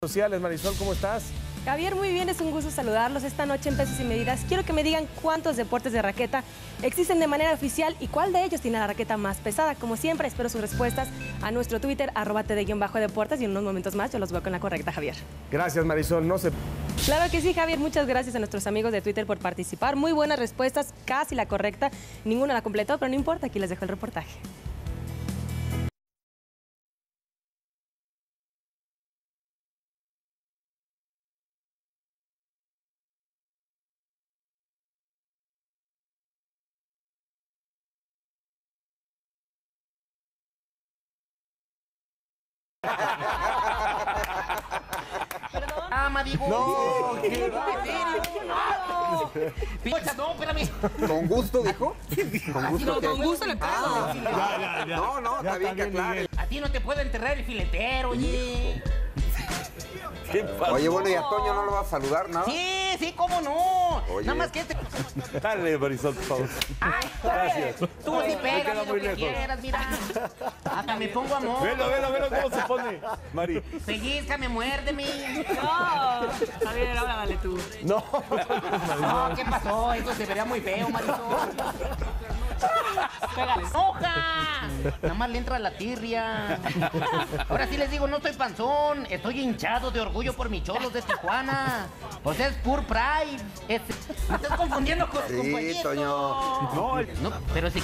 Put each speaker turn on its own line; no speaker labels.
sociales. Marisol, ¿cómo estás?
Javier, muy bien, es un gusto saludarlos esta noche en Pesos y Medidas. Quiero que me digan cuántos deportes de raqueta existen de manera oficial y cuál de ellos tiene la raqueta más pesada. Como siempre, espero sus respuestas a nuestro Twitter, arroba bajo deportes y en unos momentos más yo los veo con la correcta, Javier.
Gracias, Marisol. No se...
Claro que sí, Javier. Muchas gracias a nuestros amigos de Twitter por participar. Muy buenas respuestas, casi la correcta. Ninguna la completó, pero no importa, aquí les dejo el reportaje.
Ah, Marigo.
No, ¿qué
no, espérame.
¿Con gusto, dijo? ¿Con gusto?
No, con gusto le pego.
Ya, ya, ya.
No, no,
Ya
está bien que aclare.
A ti no te puede enterrar el filetero, oye.
¿Qué pasa?
Oye, bueno, ¿y a Toño no lo vas a saludar, nada?
Sí, sí, cómo no.
Oye.
Nada más que este.
Dale, Marisol, por favor.
Ay,
Gracias.
Tú sí pégame lo que
lejos.
quieras, mira. Hasta me pongo amor.
Velo, velo, velo cómo se pone. Mari.
Pellizcame, muérdeme.
No, Javier, ahora dale tú.
No.
No, ¿qué pasó? Eso se vería muy feo, Marisol. Pégale. ¡Hoja! Nada más le entra la tirria. Ahora sí les digo, no estoy panzón. Estoy hinchado de orgullo por mis cholos de Tijuana. O sea, es pure pride. Es- me estás confundiendo con,
Sí,
Juanito.
Toño.
No,
No, pero si